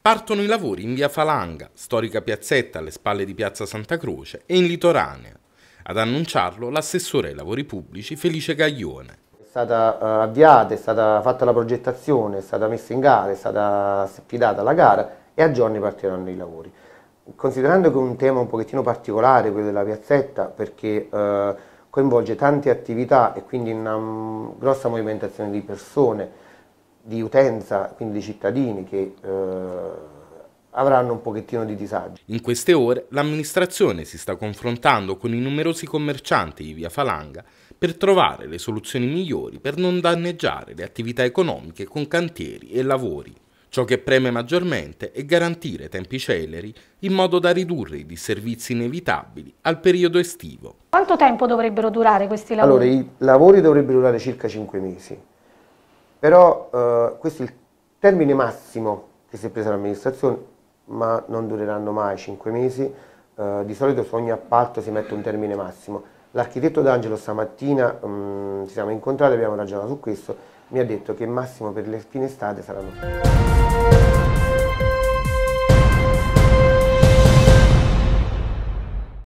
Partono i lavori in via Falanga, storica piazzetta alle spalle di piazza Santa Croce, e in litoranea. Ad annunciarlo l'assessore ai lavori pubblici Felice Gaglione. È stata uh, avviata, è stata fatta la progettazione, è stata messa in gara, è stata affidata la gara e a giorni partiranno i lavori. Considerando che è un tema un pochettino particolare, quello della piazzetta, perché uh, coinvolge tante attività e quindi una um, grossa movimentazione di persone, di utenza, quindi di cittadini che eh, avranno un pochettino di disagio. In queste ore l'amministrazione si sta confrontando con i numerosi commercianti di via Falanga per trovare le soluzioni migliori per non danneggiare le attività economiche con cantieri e lavori. Ciò che preme maggiormente è garantire tempi celeri in modo da ridurre i disservizi inevitabili al periodo estivo. Quanto tempo dovrebbero durare questi lavori? Allora, i lavori dovrebbero durare circa 5 mesi però eh, questo è il termine massimo che si è presa l'amministrazione, ma non dureranno mai 5 mesi, eh, di solito su ogni appalto si mette un termine massimo. L'architetto D'Angelo stamattina mm, ci siamo incontrati, abbiamo ragionato su questo, mi ha detto che massimo per le fine estate saranno...